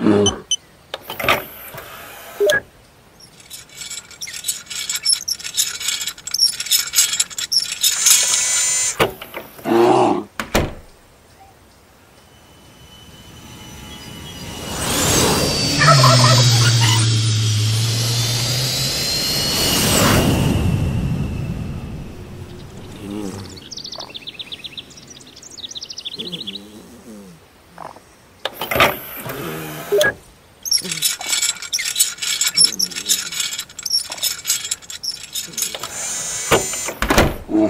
うん。 오.